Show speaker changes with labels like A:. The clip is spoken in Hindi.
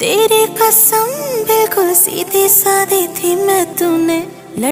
A: तेरी कसम बिल्कुल सीधी सादी थी मैं तूने।